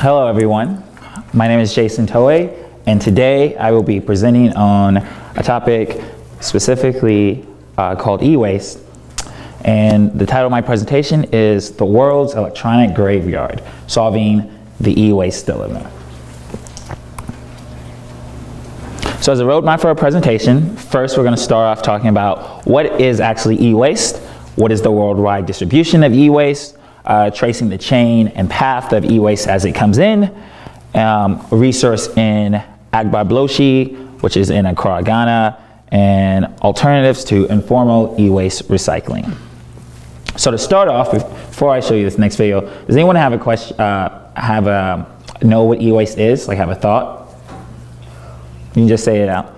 Hello everyone, my name is Jason Toei and today I will be presenting on a topic specifically uh, called e-waste and the title of my presentation is The World's Electronic Graveyard, Solving the E-Waste Dilemma. So as a roadmap for our presentation, first we're going to start off talking about what is actually e-waste, what is the worldwide distribution of e-waste, uh, tracing the chain and path of e-waste as it comes in, um, resource in Agbogbloshie, which is in Accra, Ghana, and alternatives to informal e-waste recycling. So to start off, before I show you this next video, does anyone have a question, uh, have a, know what e-waste is, like have a thought? You can just say it out.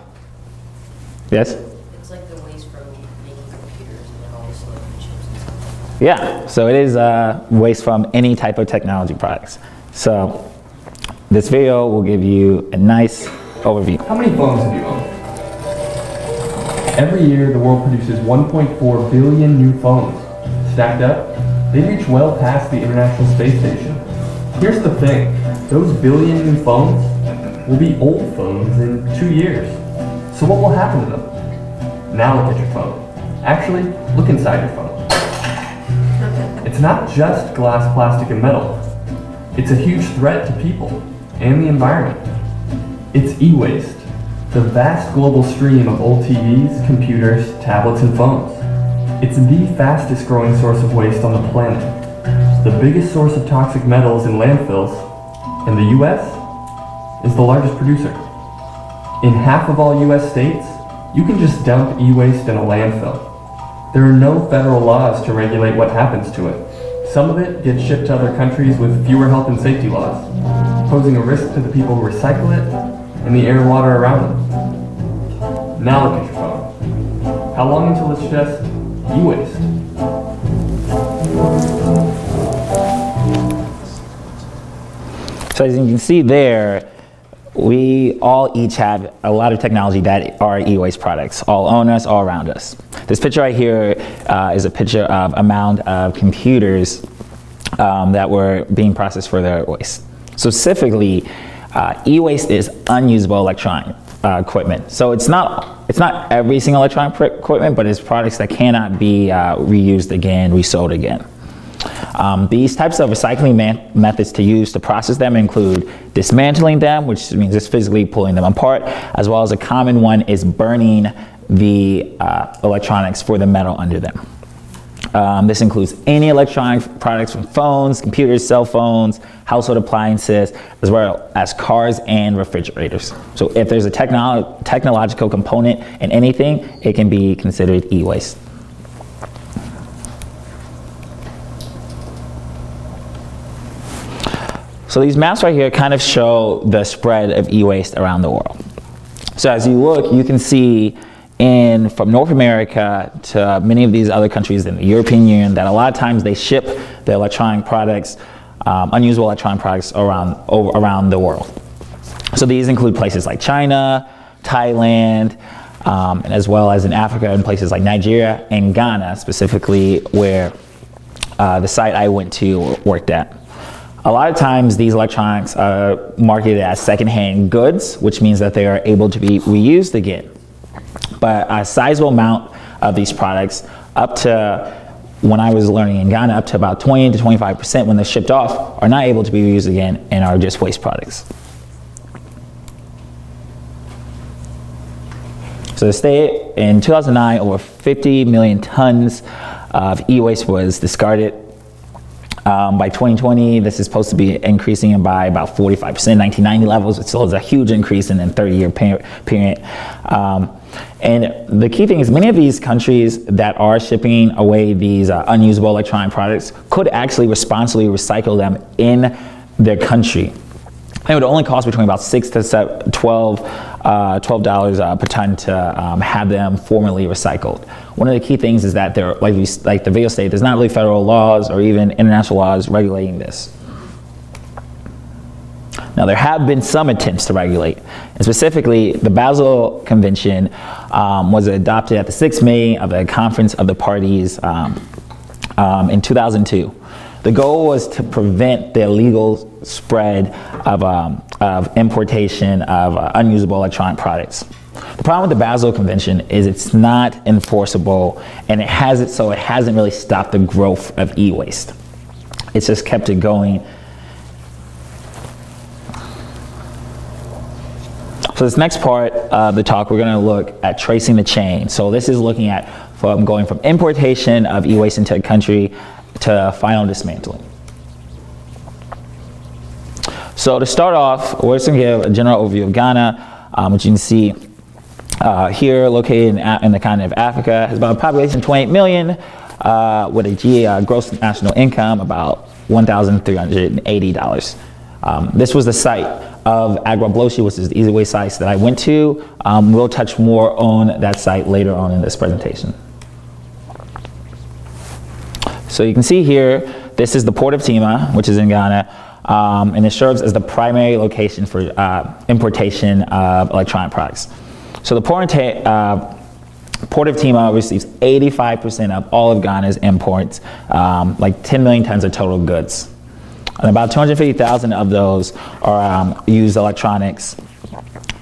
Yes? It's like the waste from making computers and then all the silicon chips and stuff. Yeah, so it is uh, waste from any type of technology products. So this video will give you a nice overview. How many phones have you owned? Every year, the world produces 1.4 billion new phones. Stacked up, they reach well past the International Space Station. Here's the thing, those billion new phones will be old phones in two years. So what will happen to them? Now look at your phone. Actually, look inside your phone. It's not just glass, plastic, and metal. It's a huge threat to people and the environment. It's e-waste, the vast global stream of old TVs, computers, tablets, and phones. It's the fastest growing source of waste on the planet. The biggest source of toxic metals in landfills, and the US is the largest producer. In half of all US states, you can just dump e-waste in a landfill. There are no federal laws to regulate what happens to it. Some of it gets shipped to other countries with fewer health and safety laws, posing a risk to the people who recycle it and the air and water around them. Now look at your phone. How long until it's just e-waste? So as you can see there, we all each have a lot of technology that are e-waste products, all on us, all around us. This picture right here uh, is a picture of a mound of computers um, that were being processed for their waste. Specifically, uh, e-waste is unusable electronic uh, equipment. So it's not it's not every single electronic equipment, but it's products that cannot be uh, reused again, resold again. Um, these types of recycling methods to use to process them include dismantling them, which means just physically pulling them apart, as well as a common one is burning the uh, electronics for the metal under them. Um, this includes any electronic products from phones, computers, cell phones, household appliances, as well as cars and refrigerators. So if there's a technolo technological component in anything, it can be considered e-waste. So these maps right here kind of show the spread of e-waste around the world. So as you look, you can see in from North America to many of these other countries in the European Union that a lot of times they ship the electronic products, um, unusable electronic products around, over, around the world. So these include places like China, Thailand, um, as well as in Africa and places like Nigeria and Ghana specifically where uh, the site I went to worked at. A lot of times these electronics are marketed as secondhand goods, which means that they are able to be reused again. But a sizable amount of these products, up to when I was learning in Ghana, up to about 20 to 25% when they're shipped off, are not able to be reused again and are just waste products. So the state in 2009, over 50 million tons of e-waste was discarded um, by 2020, this is supposed to be increasing by about 45%, 1990 levels. It still is a huge increase in a 30 year period. Um, and the key thing is many of these countries that are shipping away these uh, unusable electronic products could actually responsibly recycle them in their country. It would only cost between about six to seven, 12 uh, $12 uh, per ton to um, have them formally recycled. One of the key things is that there, like, we, like the video state, there's not really federal laws or even international laws regulating this. Now, there have been some attempts to regulate, and specifically, the Basel Convention um, was adopted at the sixth meeting of the Conference of the Parties um, um, in 2002. The goal was to prevent the illegal spread of, um, of importation of uh, unusable electronic products. The problem with the Basel Convention is it's not enforceable and it has it so it hasn't really stopped the growth of e-waste. It's just kept it going. So this next part of the talk, we're going to look at tracing the chain. So this is looking at from going from importation of e-waste into a country to final dismantling. So to start off, we're just going to give a general overview of Ghana, um, which you can see uh, here, located in, in, the continent of Africa, has about a population of 28 million, uh, with a G, uh, gross national income about $1,380. Um, this was the site of Agbogbloshie, which is the e-waste sites that I went to. Um, we'll touch more on that site later on in this presentation. So you can see here, this is the port of Tema, which is in Ghana, um, and it serves as the primary location for uh, importation of electronic products. So the port, uh, port of Tema receives 85% of all of Ghana's imports, um, like 10 million tons of total goods. And about 250,000 of those are um, used electronics,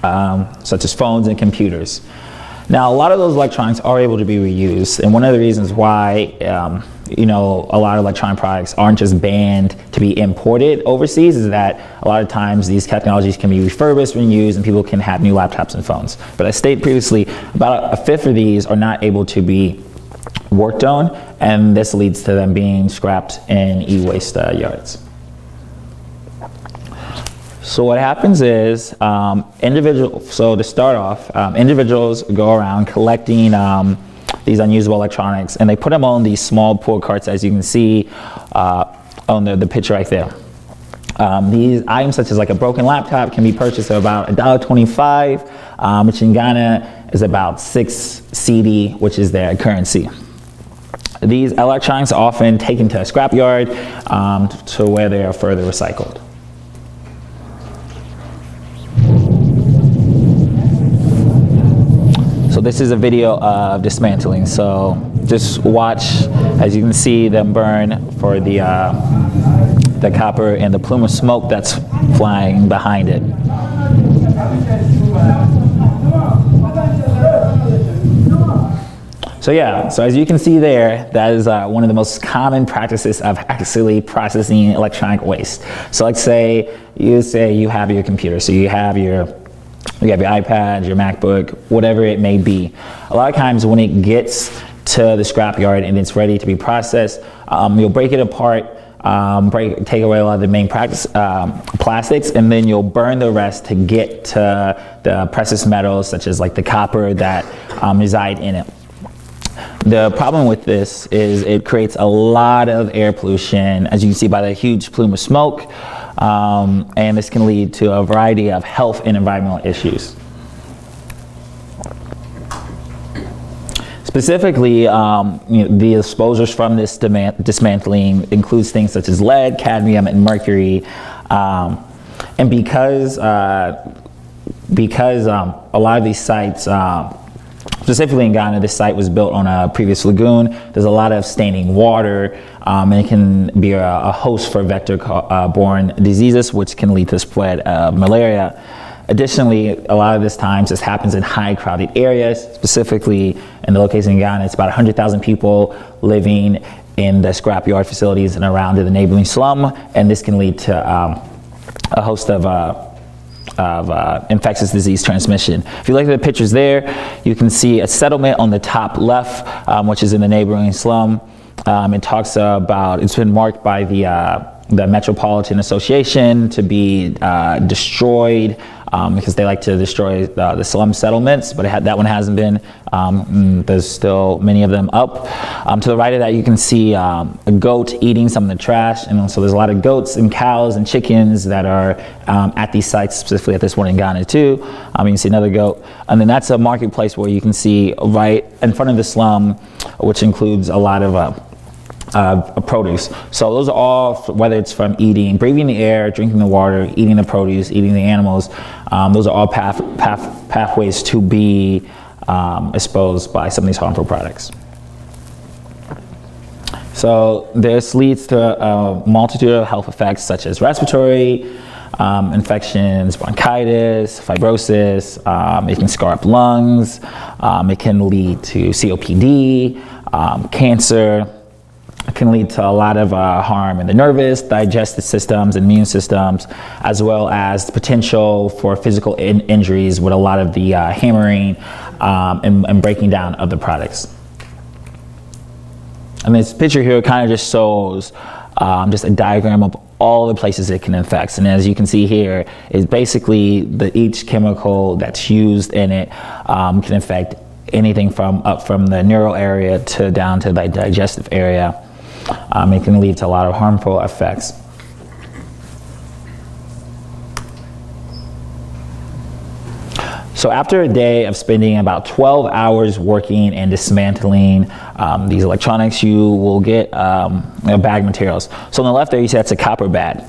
um, such as phones and computers. Now, a lot of those electronics are able to be reused, and one of the reasons why um, you know, a lot of electronic products aren't just banned to be imported overseas is that a lot of times these technologies can be refurbished and used and people can have new laptops and phones. But I stated previously, about a fifth of these are not able to be worked on and this leads to them being scrapped in e-waste uh, yards. So what happens is um, individual. So to start off, um, individuals go around collecting um, these unusable electronics, and they put them on these small pull carts, as you can see uh, on the, the picture right there. Um, these items, such as like a broken laptop, can be purchased at about $1.25, um, which in Ghana is about 6 cedi, which is their currency. These electronics are often taken to a scrapyard um, to where they are further recycled. So this is a video of dismantling. So just watch as you can see them burn for the, uh, the copper and the plume of smoke that's flying behind it. So yeah, so as you can see there, that is uh, one of the most common practices of actually processing electronic waste. So let's say you say you have your computer, so you have your you have your iPad, your MacBook, whatever it may be. A lot of times when it gets to the scrapyard and it's ready to be processed, um, you'll break it apart, um, break, take away a lot of the main practice, um, plastics, and then you'll burn the rest to get to the precious metals such as like the copper that um, reside in it. The problem with this is it creates a lot of air pollution, as you can see by the huge plume of smoke um, and this can lead to a variety of health and environmental issues. Specifically, um, you know, the exposures from this dismantling includes things such as lead, cadmium, and mercury. Um, and because, uh, because um, a lot of these sites uh, Specifically in Ghana, this site was built on a previous lagoon. There's a lot of standing water, um, and it can be a, a host for vector-borne uh, diseases, which can lead to spread of malaria. Additionally, a lot of this times this happens in high crowded areas, specifically in the location in Ghana, it's about 100,000 people living in the scrapyard facilities and around the neighboring slum, and this can lead to um, a host of uh, of uh, infectious disease transmission. If you look at the pictures there, you can see a settlement on the top left, um, which is in the neighboring slum. Um, it talks about, it's been marked by the, uh, the Metropolitan Association to be uh, destroyed um, because they like to destroy the, the slum settlements, but that one hasn't been. Um, mm, there's still many of them up. Um, to the right of that, you can see um, a goat eating some of the trash, and so there's a lot of goats and cows and chickens that are um, at these sites, specifically at this one in Ghana too. You can see another goat, and then that's a marketplace where you can see right in front of the slum, which includes a lot of uh, uh, produce. So those are all, whether it's from eating, breathing the air, drinking the water, eating the produce, eating the animals, um, those are all path, path, pathways to be um, exposed by some of these harmful products. So this leads to a multitude of health effects such as respiratory um, infections, bronchitis, fibrosis. Um, it can scar up lungs. Um, it can lead to COPD, um, cancer. Can lead to a lot of uh, harm in the nervous, digestive systems, immune systems, as well as potential for physical in- injuries with a lot of the uh, hammering um, and, and breaking down of the products. And this picture here kind of just shows um, just a diagram of all the places it can infect. And as you can see here, is basically the each chemical that's used in it um, can infect anything from up from the neural area to down to the digestive area. Um, it can lead to a lot of harmful effects. So after a day of spending about 12 hours working and dismantling um, these electronics, you will get um, bag of materials. So on the left there, you see that's a copper bag.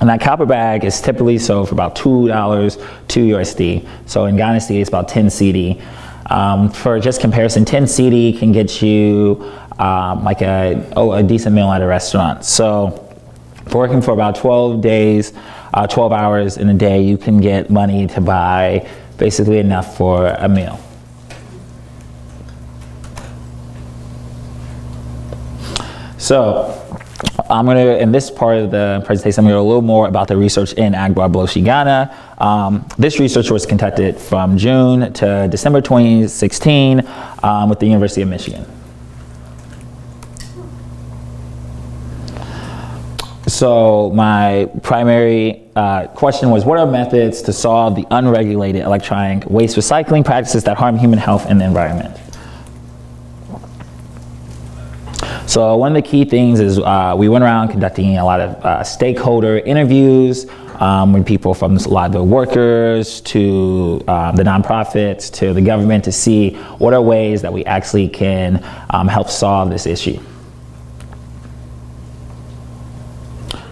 And that copper bag is typically sold for about $2, 2 USD. So in Ghana cedi, it's about 10 cedi. Um, for just comparison, 10 cedi can get you um, like a, oh, a decent meal at a restaurant. So working for about 12 days, uh, 12 hours in a day, you can get money to buy basically enough for a meal. So I'm going to, in this part of the presentation, I'm going to a little more about the research in Agbogbloshie, Ghana. Um, this research was conducted from June to December 2016 um, with the University of Michigan. So my primary uh, question was, what are methods to solve the unregulated electronic waste recycling practices that harm human health and the environment? So one of the key things is uh, we went around conducting a lot of uh, stakeholder interviews um, with people from a lot of the workers to um, the nonprofits to the government to see what are ways that we actually can um, help solve this issue.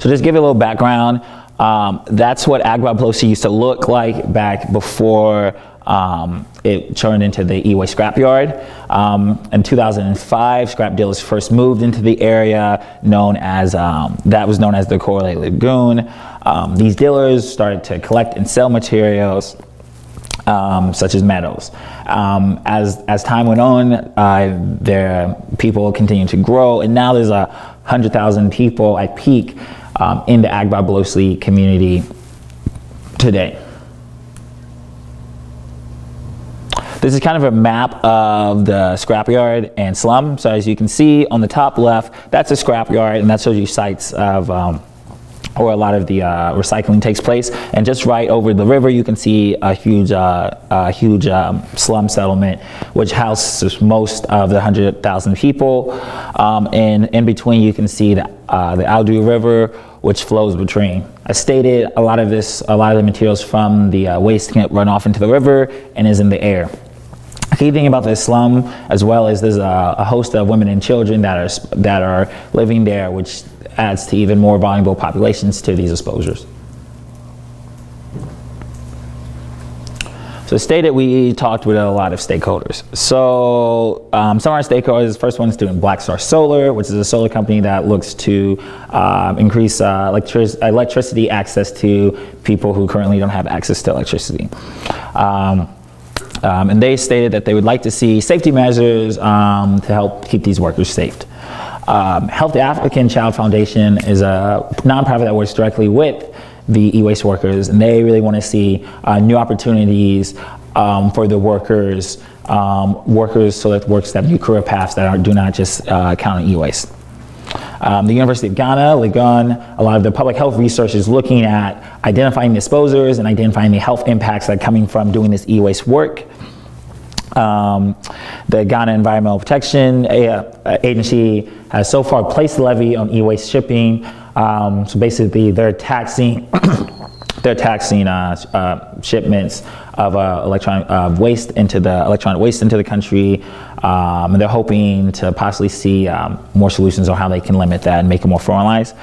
So just give you a little background. Um, that's what Agua Agbogbloshie used to look like back before um, it turned into the e-waste scrapyard. Um, in 2005, scrap dealers first moved into the area known as, um, that was known as the Korle Lagoon. Um, these dealers started to collect and sell materials um, such as metals. Um, as, as time went on, uh, there people continued to grow, and now there's a hundred thousand people at peak um, in the Agbogbloshie community today. This is kind of a map of the scrapyard and slum. So as you can see on the top left, that's a scrapyard, and that shows you sites of um, where a lot of the uh, recycling takes place. And just right over the river, you can see a huge, uh, a huge um, slum settlement, which houses most of the 100,000 people. Um, and in between, you can see the, uh, the Odaw River, which flows between. I stated, a lot of this, a lot of the materials from the uh, waste can run off into the river and is in the air. The key thing about the slum, as well as there's a, a, host of women and children that are that are living there, which adds to even more vulnerable populations to these exposures. So stated we talked with a lot of stakeholders. So um, some of our stakeholders, first one is doing Black Star Solar, which is a solar company that looks to um, increase uh, electric electricity access to people who currently don't have access to electricity. Um, um, and they stated that they would like to see safety measures um, to help keep these workers safe. Um, Healthy African Child Foundation is a nonprofit that works directly with the e-waste workers, and they really want to see uh, new opportunities um, for the workers, um, workers so that works that new career paths that are, do not just uh, count on e-waste. Um, the University of Ghana, Legon, a lot of the public health research is looking at identifying disposers and identifying the health impacts that are coming from doing this e-waste work. Um, the Ghana Environmental Protection uh, Agency so far placed levy on e-waste shipping. Um, so basically, they're taxing they're taxing uh, uh, shipments of uh, electronic uh, waste into the electronic waste into the country, um, and they're hoping to possibly see um, more solutions on how they can limit that and make it more formalized.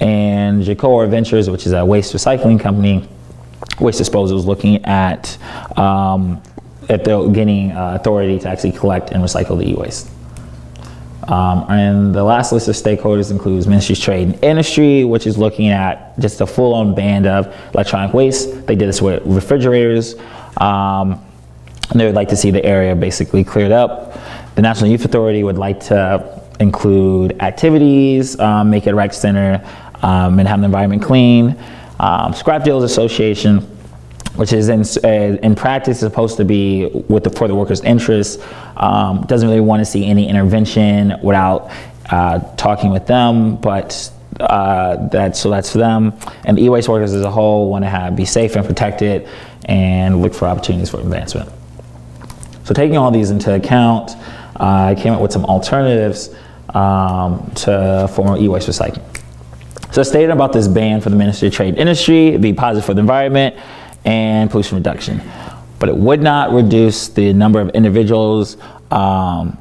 And Jekora Ventures, which is a waste recycling company, waste disposal is looking at um, at getting uh, authority to actually collect and recycle the e-waste. Um, and the last list of stakeholders includes Ministries Trade and Industry, which is looking at just a full-on ban of electronic waste. They did this with refrigerators. Um, and they would like to see the area basically cleared up. The National Youth Authority would like to include activities, um, make it a rec center, um, and have the environment clean. Um, Scrap Dealers Association, which is in, uh, in practice supposed to be with the, for the workers' interests, um, doesn't really want to see any intervention without uh, talking with them, but uh, that, so that's for them. And the e-waste workers as a whole want to have, be safe and protected and look for opportunities for advancement. So taking all these into account, I came up with some alternatives um, to formal e-waste recycling. So stated about this ban for the Ministry of Trade Industry, it'd be positive for the environment and pollution reduction. But it would not reduce the number of individuals, um,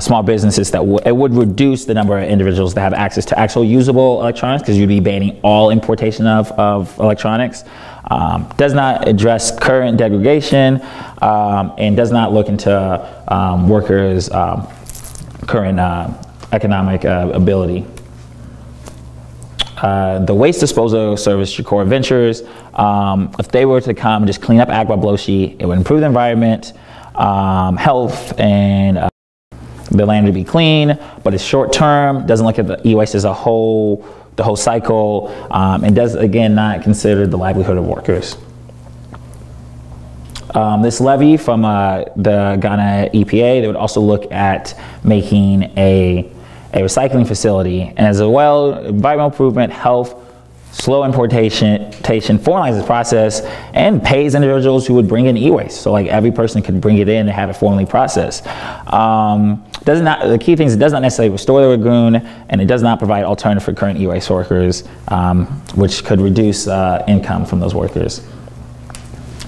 small businesses that it would reduce the number of individuals that have access to actual usable electronics because you'd be banning all importation of, of electronics. Um, does not address current degradation um, and does not look into um, workers' um, current uh, economic uh, ability. Uh, the waste disposal service, Jekora Ventures, um, if they were to come and just clean up Agbogbloshie, it would improve the environment, um, health, and uh, the land would be clean, but it's short term, doesn't look at the e-waste as a whole, the whole cycle, um, and does, again, not consider the livelihood of workers. Um, this levy from uh, the Ghana EPA, they would also look at making a, a recycling facility, and as well, environmental improvement, health, slow importation, formalizes the process, and pays individuals who would bring in e-waste. So like every person could bring it in and have it formally processed. Um, does not, the key things, it does not necessarily restore the lagoon, and it does not provide alternative for current e-waste workers, um, which could reduce uh, income from those workers.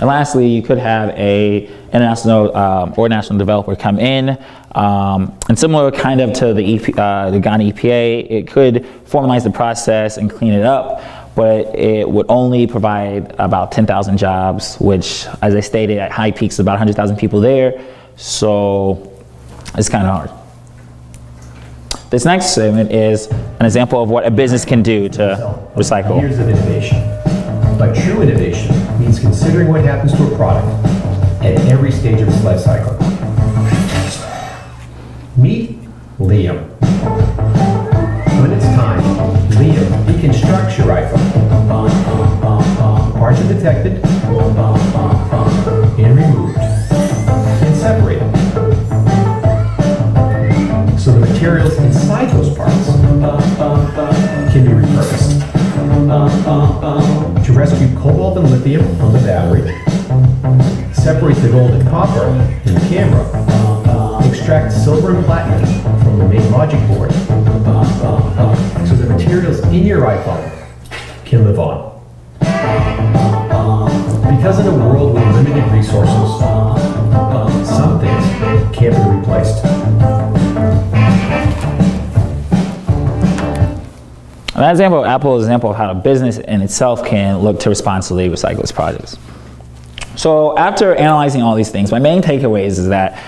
And lastly, you could have a international um, or national developer come in, um, and similar kind of to the, EP, uh, the Ghana EPA, it could formalize the process and clean it up, but it would only provide about 10,000 jobs, which, as I stated, at high peaks, about 100,000 people there. So it's kind of hard. This next segment is an example of what a business can do to recycle. Years of innovation. But true innovation means considering what happens to a product at every stage of its life cycle. Meet Liam. That example Apple is an example of how a business in itself can look to responsibly recycle its products. So after analyzing all these things, my main takeaways is that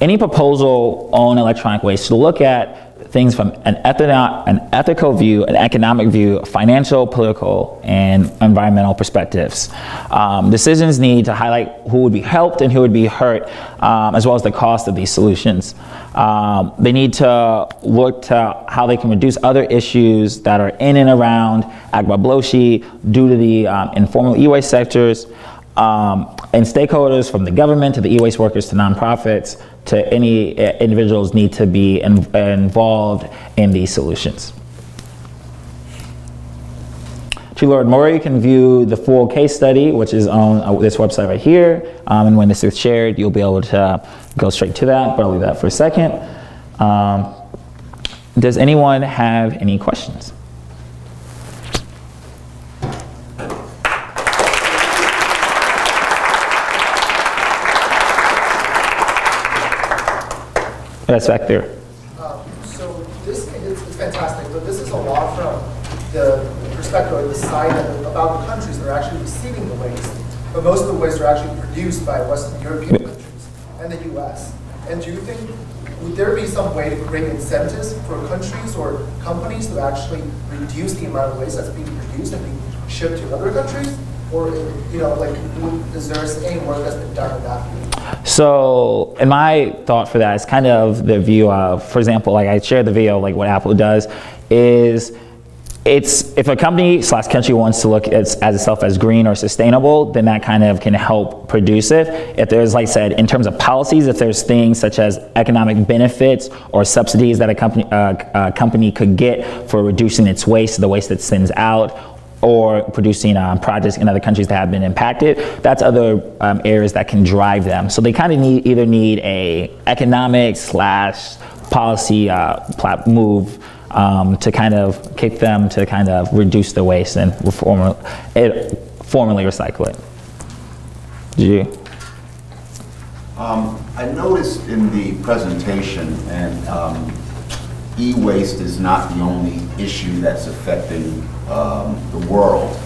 any proposal on electronic waste should look at things from an, an ethical view, an economic view, financial, political, and environmental perspectives. Um, decisions need to highlight who would be helped and who would be hurt, um, as well as the cost of these solutions. Um, they need to look to how they can reduce other issues that are in and around Agbogbloshie due to the um, informal e-waste sectors. Um, and stakeholders from the government to the e-waste workers to nonprofits to any uh, individuals need to be in, involved in these solutions. Lord Maury can view the full case study, which is on uh, this website right here. Um, and when this is shared, you'll be able to go straight to that, but I'll leave that for a second. Um, does anyone have any questions? That's back there. Um, so this it's fantastic, but this is a lot from the perspective or the side of, about the countries that are actually receiving the waste. But most of the waste are actually produced by Western European countries and the U.S. And do you think would there be some way to create incentives for countries or companies to actually reduce the amount of waste that's being produced and being shipped to other countries? Or, you know, like, would- is there any work that's been done in that? So, in my thought for that is kind of the view of, for example, like I shared the video, like what Apple does is it's if a company slash country wants to look at, as itself as green or sustainable, then that kind of can help produce it. If there's, like I said, in terms of policies, if there's things such as economic benefits or subsidies that a company uh, a company could get for reducing its waste, the waste it sends out, or producing um, projects in other countries that have been impacted, that's other um, areas that can drive them. So they kind of need either need a economic slash policy uh, move um, to kind of kick them to kind of reduce the waste and reform it, formally recycle it. Did you? Um, I noticed in the presentation, and um, e-waste is not the only issue that's affecting um, the world.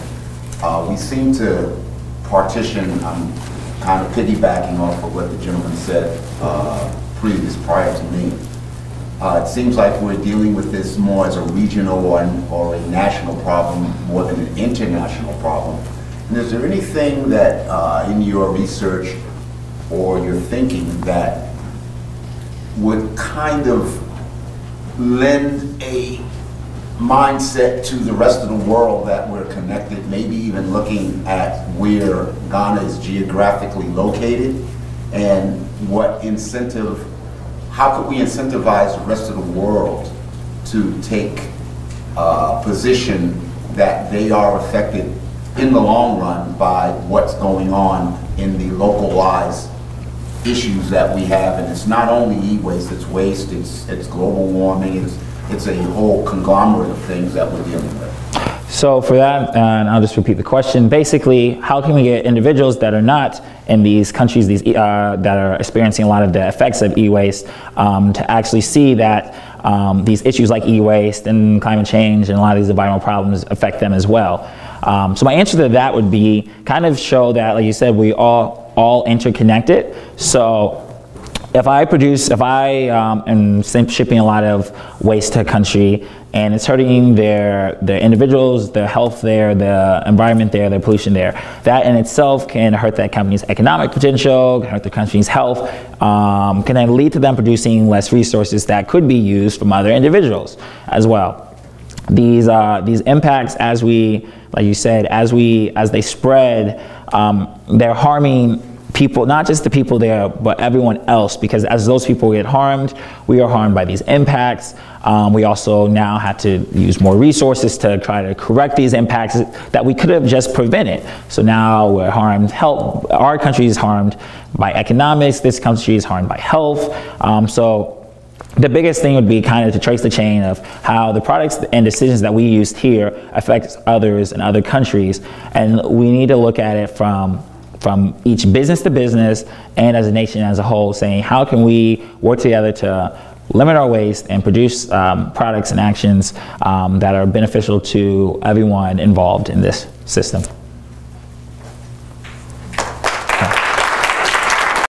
Uh, We seem to partition, I'm kind of piggybacking off of what the gentleman said uh, previous, prior to me. Uh, It seems like we're dealing with this more as a regional or or a national problem more than an international problem. And is there anything that uh, in your research or your thinking that would kind of lend a mindset to the rest of the world that we're connected, maybe even looking at where Ghana is geographically located and what incentive, how could we incentivize the rest of the world to take a position that they are affected in the long run by what's going on in the localized issues that we have, and it's not only e-waste, it's waste, it's, it's global warming, it's, it's a whole conglomerate of things that we're dealing with. So for that, and I'll just repeat the question. Basically, how can we get individuals that are not in these countries, these uh, that are experiencing a lot of the effects of e-waste, um, to actually see that um, these issues like e-waste and climate change and a lot of these environmental problems affect them as well. Um, so my answer to that would be kind of show that, like you said, we all all interconnected. So if I produce, if I um, am shipping a lot of waste to a country and it's hurting their, their individuals, their health there, the environment there, their pollution there, that in itself can hurt that company's economic potential, can hurt the country's health, um, can then lead to them producing less resources that could be used from other individuals as well. These, uh, these impacts as we, like you said, as we, as they spread, um, they're harming people, not just the people there, but everyone else, because as those people get harmed, we are harmed by these impacts. Um, we also now have to use more resources to try to correct these impacts that we could have just prevented. So now we're harmed, health, our country is harmed by economics, this country is harmed by health. Um, so the biggest thing would be kind of to trace the chain of how the products and decisions that we used here affects others in other countries. And we need to look at it from from each business to business and as a nation as a whole, saying how can we work together to limit our waste and produce um, products and actions um, that are beneficial to everyone involved in this system.